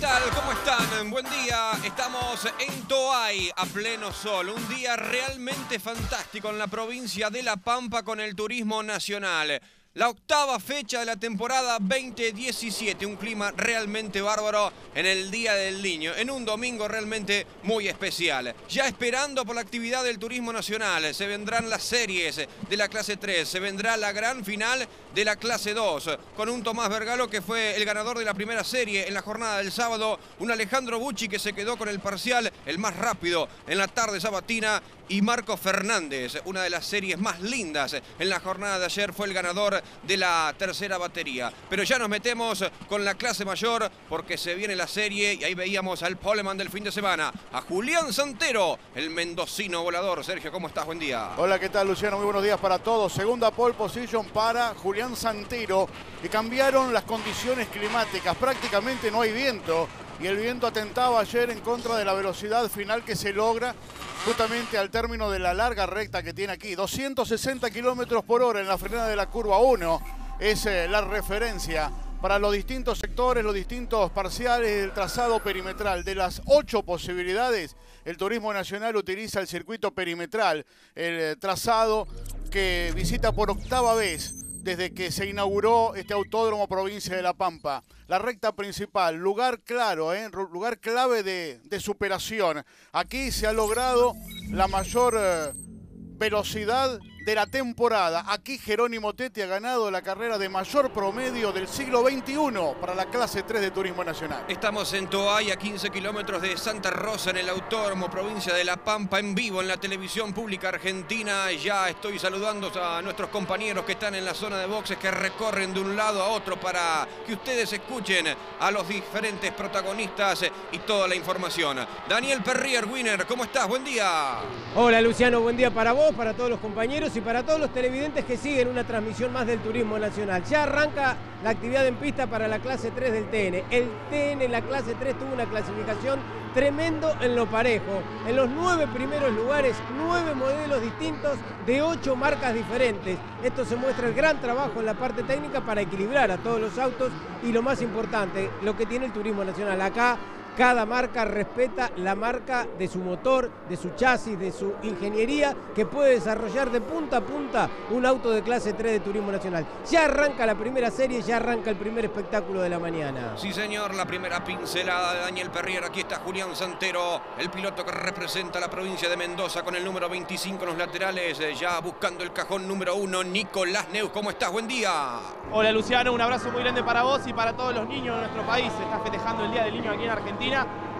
tal? ¿Cómo están? Buen día. Estamos en Toay a pleno sol. Un día realmente fantástico en la provincia de La Pampa con el turismo nacional. La octava fecha de la temporada 2017, un clima realmente bárbaro en el Día del Niño, en un domingo realmente muy especial. Ya esperando por la actividad del turismo nacional, se vendrán las series de la clase 3, se vendrá la gran final de la clase 2, con un Tomás Vergalo que fue el ganador de la primera serie en la jornada del sábado, un Alejandro Bucci que se quedó con el parcial, el más rápido en la tarde sabatina, y Marco Fernández, una de las series más lindas en la jornada de ayer, fue el ganador de la tercera batería. Pero ya nos metemos con la clase mayor porque se viene la serie y ahí veíamos al poleman del fin de semana, a Julián Santero, el mendocino volador. Sergio, ¿cómo estás? Buen día. Hola, ¿qué tal Luciano? Muy buenos días para todos. Segunda pole position para Julián Santero y cambiaron las condiciones climáticas. Prácticamente no hay viento y el viento atentaba ayer en contra de la velocidad final que se logra justamente al término de la larga recta que tiene aquí. 260 kilómetros por hora en la frenada de la curva 1 es eh, la referencia para los distintos sectores, los distintos parciales del trazado perimetral. De las ocho posibilidades, el Turismo Nacional utiliza el circuito perimetral, el eh, trazado que visita por octava vez desde que se inauguró este autódromo provincia de La Pampa. La recta principal, lugar claro, ¿eh? lugar clave de, superación. Aquí se ha logrado la mayor eh, velocidad de la temporada. Aquí Jerónimo Teti ha ganado la carrera de mayor promedio del siglo XXI para la clase 3 de Turismo Nacional. Estamos en Toay, a 15 kilómetros de Santa Rosa, en el Autódromo, provincia de La Pampa, en vivo en la televisión pública argentina. Ya estoy saludando a nuestros compañeros que están en la zona de boxes, que recorren de un lado a otro para que ustedes escuchen a los diferentes protagonistas y toda la información. Daniel Perrier, Winner, ¿cómo estás? Buen día. Hola Luciano, buen día para vos, para todos los compañeros y para todos los televidentes que siguen una transmisión más del Turismo Nacional. Ya arranca la actividad en pista para la clase 3 del TN. El TN, la clase 3, tuvo una clasificación tremendo en lo parejo. En los nueve primeros lugares, nueve modelos distintos de ocho marcas diferentes. Esto se muestra el gran trabajo en la parte técnica para equilibrar a todos los autos y lo más importante, lo que tiene el Turismo Nacional. Acá cada marca respeta la marca de su motor, de su chasis, de su ingeniería, que puede desarrollar de punta a punta un auto de clase 3 de Turismo Nacional. Ya arranca la primera serie, ya arranca el primer espectáculo de la mañana. Sí, señor, la primera pincelada de Daniel Perrier. Aquí está Julián Santero, el piloto que representa la provincia de Mendoza con el número 25 en los laterales, eh, ya buscando el cajón número 1, Nicolás Neus. ¿Cómo estás? Buen día. Hola, Luciano, un abrazo muy grande para vos y para todos los niños de nuestro país. Se está festejando el Día del Niño aquí en Argentina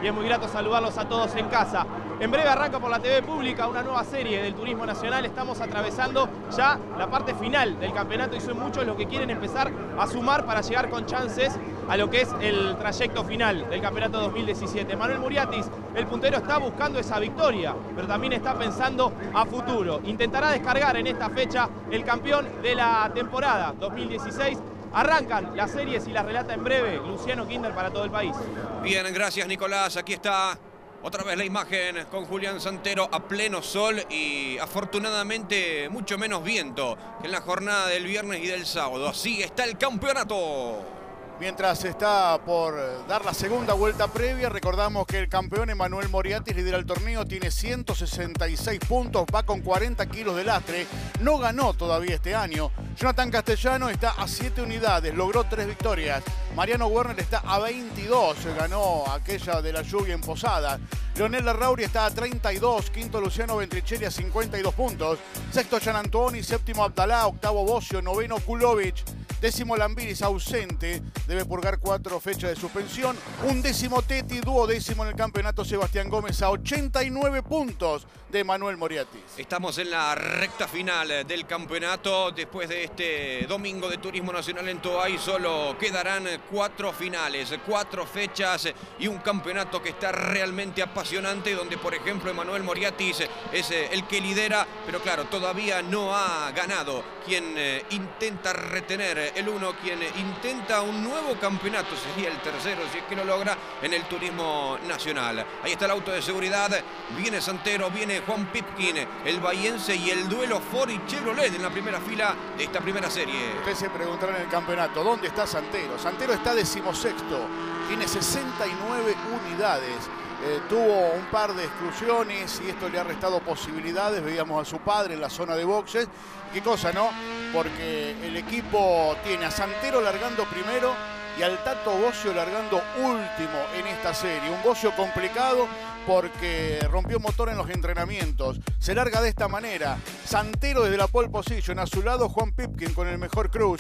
y es muy grato saludarlos a todos en casa. En breve arranca por la TV pública una nueva serie del Turismo Nacional. Estamos atravesando ya la parte final del campeonato y son muchos los que quieren empezar a sumar para llegar con chances a lo que es el trayecto final del campeonato 2017. Manuel Muriatis, el puntero, está buscando esa victoria, pero también está pensando a futuro. Intentará descargar en esta fecha el campeón de la temporada 2016 Arrancan las series y las relata en breve Luciano Kinder para todo el país. Bien, gracias Nicolás. Aquí está otra vez la imagen con Julián Santero a pleno sol y afortunadamente mucho menos viento que en la jornada del viernes y del sábado. Así está el campeonato. Mientras está por dar la segunda vuelta previa, recordamos que el campeón Emanuel Moriatis lidera el torneo, tiene 166 puntos, va con 40 kilos de lastre, no ganó todavía este año. Jonathan Castellano está a 7 unidades, logró 3 victorias. Mariano Werner está a 22, ganó aquella de la lluvia en Posada. Leonel Larrauri está a 32, quinto Luciano Ventricelli a 52 puntos. Sexto Gian Antoni, séptimo Abdalá, octavo Bocio, noveno Kulovic. Décimo Lambiris ausente, debe purgar cuatro fechas de suspensión. Un décimo Teti, duodécimo en el campeonato Sebastián Gómez a 89 puntos de Manuel Moriatis. Estamos en la recta final del campeonato. Después de este domingo de Turismo Nacional en Toay solo quedarán cuatro finales, cuatro fechas y un campeonato que está realmente apasionante donde por ejemplo Manuel Moriatis es el que lidera, pero claro, todavía no ha ganado quien eh, intenta retener el uno quien intenta un nuevo campeonato, sería el tercero si es que lo logra en el turismo nacional. Ahí está el auto de seguridad, viene Santero, viene Juan Pipkin, el bahiense y el duelo Ford y Chevrolet en la primera fila de esta primera serie. Usted se preguntará en el campeonato, ¿dónde está Santero? Santero está decimosexto, tiene 69 unidades. Eh, tuvo un par de exclusiones y esto le ha restado posibilidades. Veíamos a su padre en la zona de boxes. ¿Qué cosa, no? Porque el equipo tiene a Santero largando primero y al Tato Bocio largando último en esta serie. Un Bocio complicado porque rompió motor en los entrenamientos. Se larga de esta manera. Santero desde la pole position. A su lado Juan Pipkin con el mejor cruz.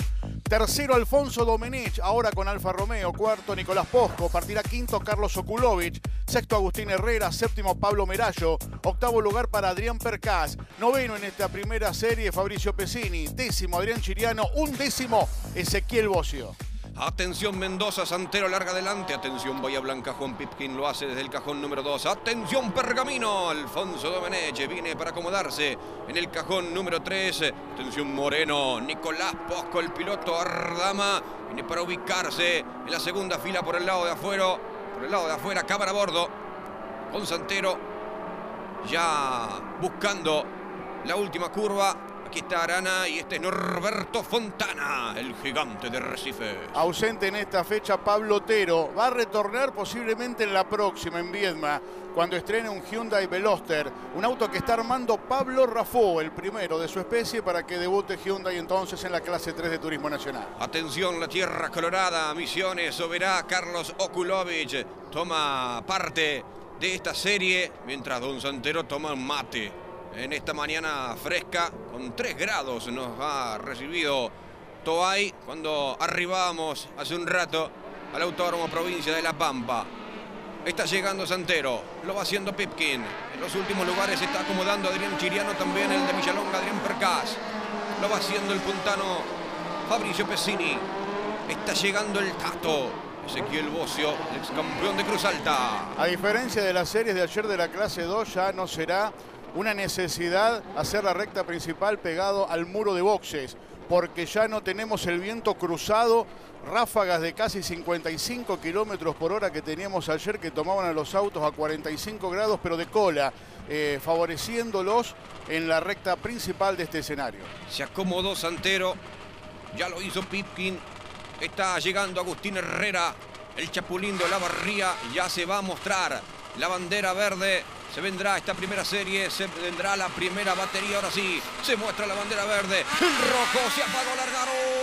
Tercero Alfonso Domenech, ahora con Alfa Romeo. Cuarto Nicolás Posco. Partirá quinto Carlos Okulovich. Sexto Agustín Herrera. Séptimo Pablo Merallo. Octavo lugar para Adrián Percás. Noveno en esta primera serie Fabricio Pesini. Décimo Adrián Chiriano. Un décimo Ezequiel Bocio. Atención Mendoza, Santero larga adelante. Atención Bahía Blanca, Juan Pipkin lo hace desde el cajón número 2. Atención Pergamino, Alfonso Domenech viene para acomodarse en el cajón número 3. Atención Moreno, Nicolás Posco, el piloto Ardama, viene para ubicarse en la segunda fila por el lado de afuera. Por el lado de afuera, cámara a bordo. Con Santero ya buscando la última curva. Aquí está Arana y este es Norberto Fontana, el gigante de Recife. Ausente en esta fecha Pablo Otero. Va a retornar posiblemente en la próxima, en Viedma, cuando estrene un Hyundai Veloster. Un auto que está armando Pablo Rafó, el primero de su especie, para que debute Hyundai entonces en la clase 3 de Turismo Nacional. Atención, la Tierra Colorada, Misiones, Oberá, Carlos Okulovich toma parte de esta serie, mientras Don Santero toma un mate en esta mañana fresca, con 3 grados nos ha recibido Toay cuando arribamos hace un rato al Autódromo Provincia de La Pampa. Está llegando Santero, lo va haciendo Pipkin. En los últimos lugares está acomodando Adrián Chiriano, también el de Villalonga, Adrián Percas. Lo va haciendo el puntano Fabricio Pesini. Está llegando el Tato. Ezequiel Bocio, ex campeón de Cruz Alta. A diferencia de las series de ayer de la clase 2, ya no será una necesidad hacer la recta principal pegado al muro de boxes, porque ya no tenemos el viento cruzado, ráfagas de casi 55 kilómetros por hora que teníamos ayer que tomaban a los autos a 45 grados, pero de cola, eh, favoreciéndolos en la recta principal de este escenario. Se acomodó Santero, ya lo hizo Pipkin, está llegando Agustín Herrera, el Chapulín de la Barría ya se va a mostrar la bandera verde se vendrá esta primera serie, se vendrá la primera batería. Ahora sí, se muestra la bandera verde. El rojo se apagó, largaron.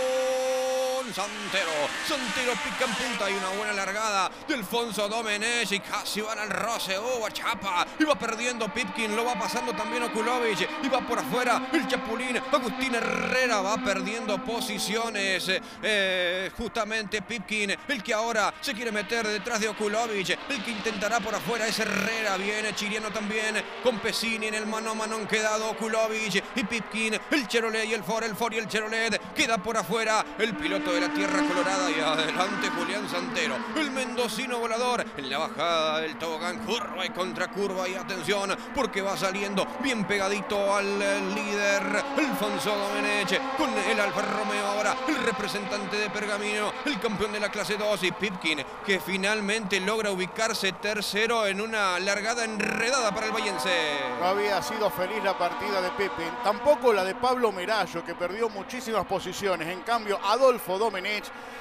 Santero. Santero pica en punta y una buena largada de Alfonso Domenech y casi van al roce. Oh, a Chapa. Iba perdiendo Pipkin, lo va pasando también Okulovich. Y va por afuera el Chapulín. Agustín Herrera va perdiendo posiciones. Eh, justamente Pipkin, el que ahora se quiere meter detrás de Okulovich. El que intentará por afuera es Herrera. Viene Chiriano también con Pesini en el mano a mano han quedado Okulovich y Pipkin. El Cherolet y el For, el For y el Cherolet. Queda por afuera el piloto la Tierra Colorada y adelante Julián Santero. El mendocino volador en la bajada del tobogán. Curva y contracurva y atención porque va saliendo bien pegadito al líder Alfonso Domenech con el Alfa Romeo ahora el representante de Pergamino, el campeón de la clase 2 y Pipkin que finalmente logra ubicarse tercero en una largada enredada para el Vallense. No había sido feliz la partida de Pipkin, tampoco la de Pablo Merallo que perdió muchísimas posiciones. En cambio, Adolfo Domenech,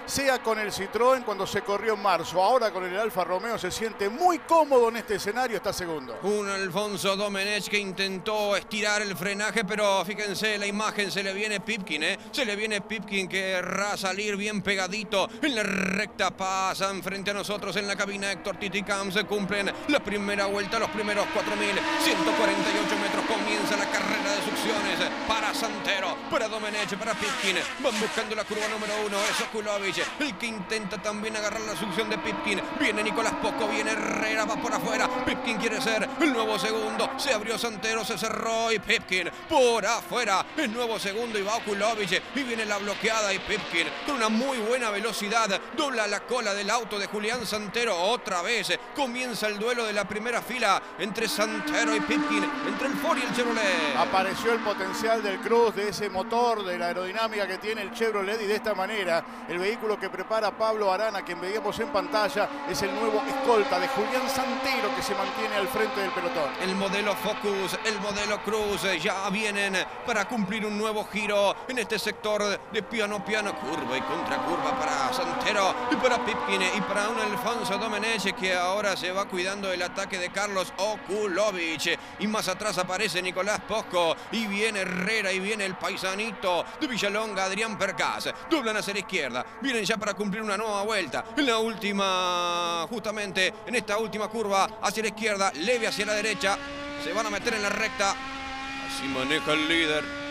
sea con el Citroën cuando se corrió en marzo, ahora con el Alfa Romeo se siente muy cómodo en este escenario, está segundo. Un Alfonso Domenech que intentó estirar el frenaje, pero fíjense la imagen, se le viene Pipkin, ¿eh? Se le viene Pipkin que querrá salir bien pegadito en la recta, pasan frente a nosotros en la cabina. Héctor Titicam, se cumplen la primera vuelta, los primeros 4.148 metros, comienza la carrera de succiones para Santero, para Domenech, para Pipkin, van buscando la curva número uno, es Okulovich, el que intenta también agarrar la succión de Pipkin. Viene Nicolás Poco, viene Herrera, va por afuera. Pipkin quiere ser el nuevo segundo. Se abrió Santero, se cerró y Pipkin por afuera. El nuevo segundo y va Okulovich. Y viene la bloqueada y Pipkin con una muy buena velocidad. Dobla la cola del auto de Julián Santero. Otra vez comienza el duelo de la primera fila entre Santero y Pipkin, entre el Ford y el Chevrolet. Apareció el potencial del Cruz, de ese motor, de la aerodinámica que tiene el Chevrolet y de esta manera El vehículo que prepara Pablo Arana, quien veíamos en pantalla, es el nuevo escolta de Julián Santero que se mantiene al frente del pelotón. El modelo Focus, el modelo Cruz ya vienen para cumplir un nuevo giro en este sector de piano, piano, curva y contracurva para Santero y para Pipkin y para un Alfonso Domenech que ahora se va cuidando el ataque de Carlos Okulovic. Y más atrás aparece Nicolás Posco y viene Herrera y viene el paisanito de Villalonga, Adrián Percas. Doblan hacia la izquierda, vienen ya para cumplir una nueva vuelta. En la última, justamente en esta última curva hacia la izquierda, leve hacia la derecha. Se van a meter en la recta. Así maneja el líder.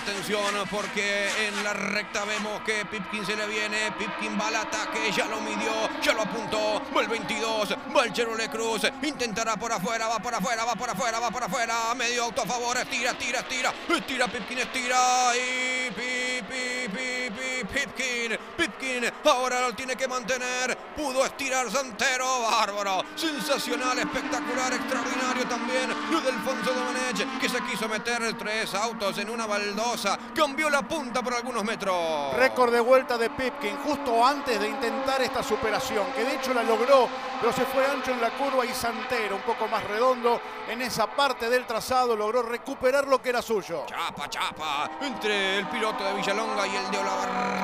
Atención porque en la recta vemos que Pipkin se le viene. Pipkin va al ataque, ya lo midió, ya lo apuntó. Va el 22, va el Cherole Cruz. Intentará por afuera, va por afuera, va por afuera, va por afuera. Medio auto a favor, estira, estira, estira. Estira Pipkin, estira. Y Pipkin. Pipkin ahora lo tiene que mantener. Pudo estirar Santero. Bárbaro. Sensacional, espectacular, extraordinario también. Lo de Alfonso Domenech que se quiso meter tres autos en una baldosa. Cambió la punta por algunos metros. Récord de vuelta de Pipkin justo antes de intentar esta superación. Que de hecho la logró, pero se fue ancho en la curva y Santero un poco más redondo en esa parte del trazado logró recuperar lo que era suyo. Chapa, chapa. Entre el piloto de Villalonga y el de Olavarría,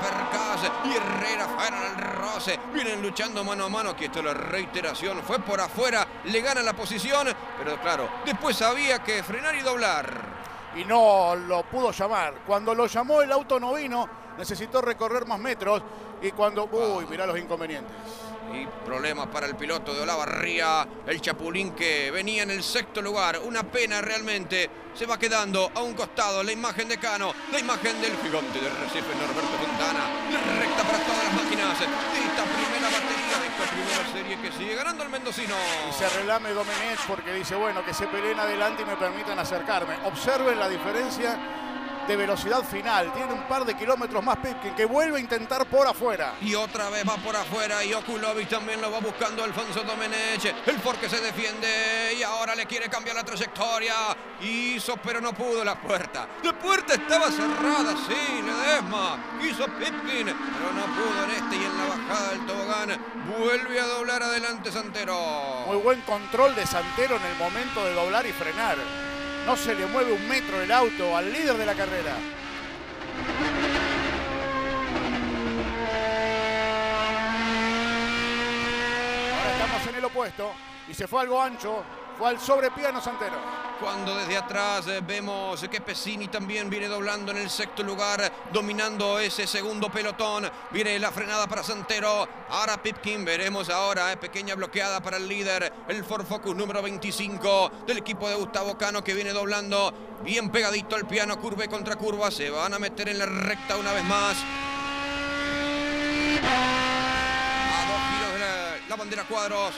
Percas y Herrera fueron al roce. Vienen luchando mano a mano. Aquí está la reiteración. Fue por afuera, le gana la posición. Pero claro, después había que frenar y doblar. Y no lo pudo llamar. Cuando lo llamó el auto novino, necesitó recorrer más metros. Y cuando... Uy, mirá los inconvenientes y problemas para el piloto de Olavarría, el Chapulín que venía en el sexto lugar. Una pena realmente. Se va quedando a un costado la imagen de Cano, la imagen del gigante de Recife, Norberto Fontana. Recta para todas las máquinas de esta primera batería, de esta primera serie que sigue ganando el mendocino. Y se relame Domenech porque dice, bueno, que se peleen adelante y me permitan acercarme. Observen la diferencia de velocidad final. Tiene un par de kilómetros más Pipkin que vuelve a intentar por afuera. Y otra vez va por afuera y Okulovic también lo va buscando Alfonso Domenech. El Ford que se defiende y ahora le quiere cambiar la trayectoria. Hizo pero no pudo la puerta. La puerta estaba cerrada, sí, Ledesma. Hizo Pipkin, pero no pudo en este y en la bajada del tobogán. Vuelve a doblar adelante Santero. Muy buen control de Santero en el momento de doblar y frenar. No se le mueve un metro el auto al líder de la carrera. Ahora estamos en el opuesto y se fue algo ancho. Fue al sobrepiano Santero. Cuando desde atrás eh, vemos que Pesini también viene doblando en el sexto lugar, dominando ese segundo pelotón. Viene la frenada para Santero. Ahora Pipkin, veremos ahora, eh, pequeña bloqueada para el líder, el Ford Focus número 25 del equipo de Gustavo Cano que viene doblando bien pegadito al piano, curva contra curva. Se van a meter en la recta una vez más. A dos giros de la bandera cuadros.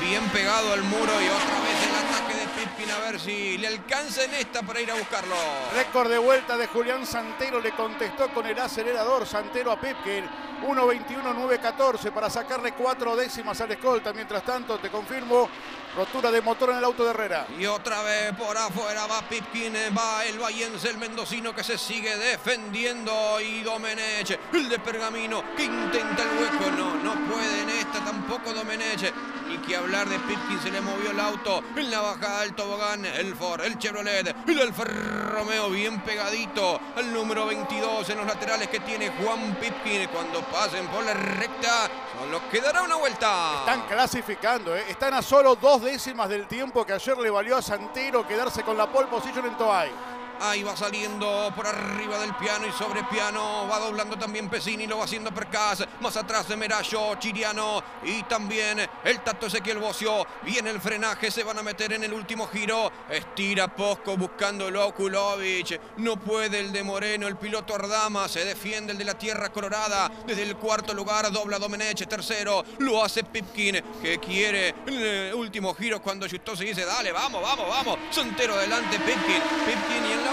Bien pegado al muro y otra vez el ataque de Pipkin a ver si le alcanza en esta para ir a buscarlo. Récord de vuelta de Julián Santero le contestó con el acelerador Santero a Pipkin. 1.21.914 para sacarle cuatro décimas al escolta. Mientras tanto, te confirmo, rotura de motor en el auto de Herrera. Y otra vez por afuera va Pipkin, va el Vallense, el mendocino que se sigue defendiendo. Y Domenech, el de Pergamino, que intenta el hueco. No, no puede en esta tampoco Domenech. Ni que hablar de Pipkin, se le movió el auto en la bajada del tobogán. El Ford, el Chevrolet, el Alfa Romeo bien pegadito al número 22 en los laterales que tiene Juan Pipkin. Cuando pasen por la recta, solo quedará una vuelta. Están clasificando, ¿eh? están a solo dos décimas del tiempo que ayer le valió a Santero quedarse con la pole position en Toay. Ahí va saliendo por arriba del piano y sobre piano. Va doblando también Pesini, lo va haciendo Percas. Más atrás de Merayo, Chiriano y también el Tato Ezequiel Bocio. Viene el frenaje, se van a meter en el último giro. Estira Posco buscando el Okulovic. No puede el de Moreno, el piloto Ardama. Se defiende el de la Tierra Colorada. Desde el cuarto lugar dobla Domenech, tercero. Lo hace Pipkin, que quiere el último giro cuando Justo se dice, dale, vamos, vamos, vamos. Santero adelante, Pipkin. Pipkin y en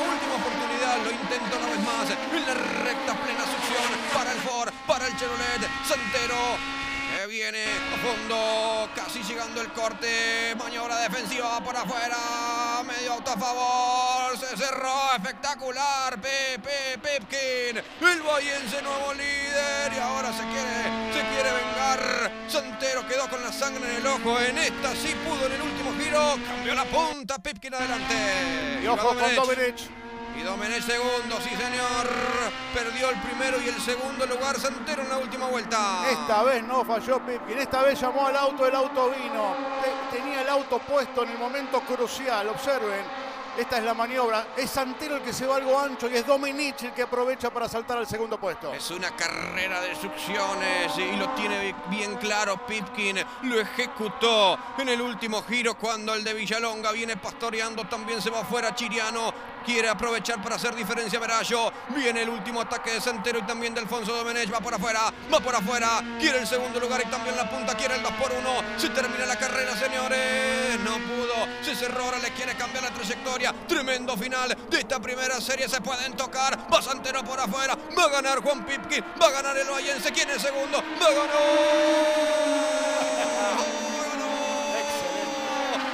intenta una vez más en la recta plena succión para el Ford, para el Chevrolet, Santero viene a fondo, casi llegando el corte, maniobra defensiva por afuera, medio auto a favor, se cerró, espectacular, Pepe Pepkin, el Bahiense nuevo líder y ahora se quiere, se quiere vengar, Santero quedó con la sangre en el ojo, en esta sí pudo en el último giro, cambió la punta, Pepkin adelante. Y ojo con Domenech. Y Domenech segundo, sí señor. Perdió el primero y el segundo lugar Santero en la última vuelta. Esta vez no falló Pipkin, esta vez llamó al auto, el auto vino. Tenía el auto puesto en el momento crucial, observen. Esta es la maniobra. Es Santero el que se va algo ancho y es Domenech el que aprovecha para saltar al segundo puesto. Es una carrera de succiones y lo tiene bien claro Pipkin. Lo ejecutó en el último giro cuando el de Villalonga viene pastoreando. También se va afuera Chiriano. Quiere aprovechar para hacer diferencia Verallo. Viene el último ataque de Santero y también de Alfonso Domenech. Va por afuera, va por afuera. Quiere el segundo lugar y también la punta. Quiere el 2 por 1. Se termina la carrera, señores. No pudo. Se cerró. Ahora le quiere cambiar la trayectoria. Tremendo final de esta primera serie. Se pueden tocar. Va Santero por afuera. Va a ganar Juan Pipkin. Va a ganar el Oyense. ¿Quién es segundo? Va a ganar.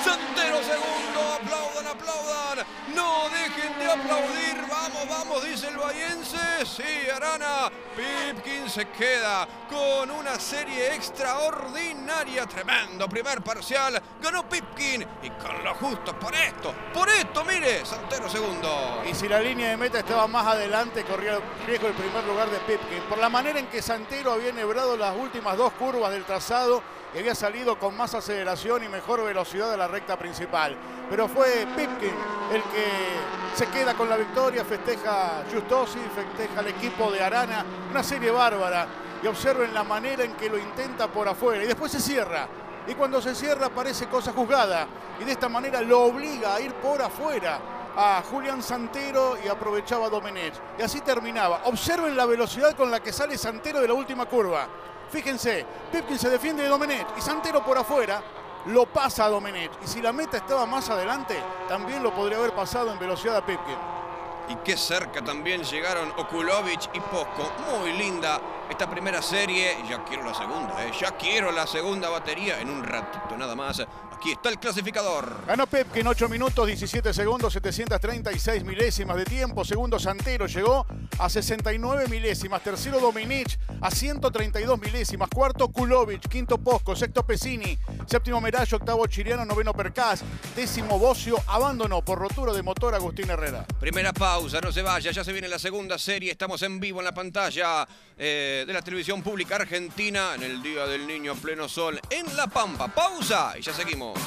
Santero segundo. Aplaudan, aplaudan. No dejen de aplaudir. Vamos, vamos, dice el Bahiense. Sí, Arana. Pipkin se queda con una serie extraordinaria. Tremendo primer parcial. Ganó Pipkin. Y con lo justo. Por esto, por esto, mire. Santero segundo. Y si la línea de meta estaba más adelante, corría el riesgo el primer lugar de Pipkin. Por la manera en que Santero había enhebrado las últimas dos curvas del trazado y había salido con más aceleración y mejor velocidad de la recta principal. Pero fue Pipkin el que se queda con la victoria, festeja Justosi, festeja el equipo de Arana, una serie bárbara. Y observen la manera en que lo intenta por afuera y después se cierra. Y cuando se cierra parece cosa juzgada. Y de esta manera lo obliga a ir por afuera a Julián Santero y aprovechaba Domenech. Y así terminaba. Observen la velocidad con la que sale Santero de la última curva. Fíjense, Pipkin se defiende de Domenech y Santero por afuera lo pasa a Domenech. Y si la meta estaba más adelante, también lo podría haber pasado en velocidad a Pipkin. Y qué cerca también llegaron Okulovic y Posco. Muy linda esta primera serie. Ya quiero la segunda, ¿eh? ya quiero la segunda batería en un ratito nada más. Aquí está el clasificador. Ganó Pepkin 8 minutos, 17 segundos, 736 milésimas de tiempo. Segundo Santero llegó a 69 milésimas. Tercero Domenech a 132 milésimas. Cuarto Kulovic. Quinto Posco. Sexto Pesini. Séptimo Merallo. Octavo Chiriano. Noveno Percaz. Décimo Bocio. Abandonó por rotura de motor Agustín Herrera. Primera pausa, no se vaya. Ya se viene la segunda serie. Estamos en vivo en la pantalla eh, de la televisión pública argentina en el Día del Niño pleno sol en La Pampa. Pausa y ya seguimos.